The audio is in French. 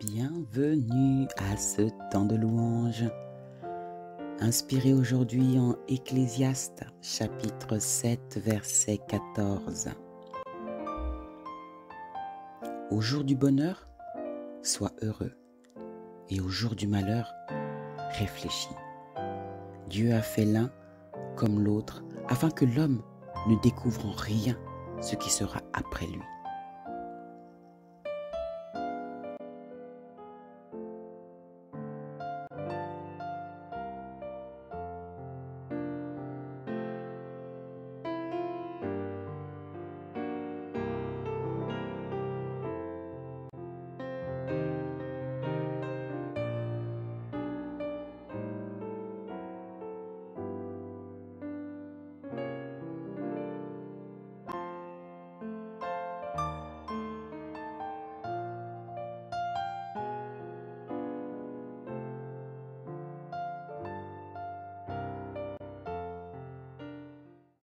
Bienvenue à ce temps de louange. Inspiré aujourd'hui en Ecclésiaste chapitre 7 verset 14. Au jour du bonheur, sois heureux, et au jour du malheur, réfléchis. Dieu a fait l'un comme l'autre afin que l'homme ne découvre en rien ce qui sera après lui.